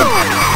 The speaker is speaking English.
Oh!